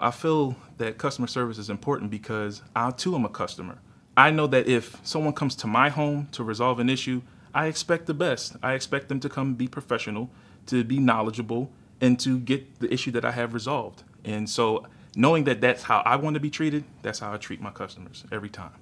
I feel that customer service is important because I too am a customer. I know that if someone comes to my home to resolve an issue, I expect the best. I expect them to come be professional, to be knowledgeable, and to get the issue that I have resolved. And so, knowing that that's how I want to be treated, that's how I treat my customers every time.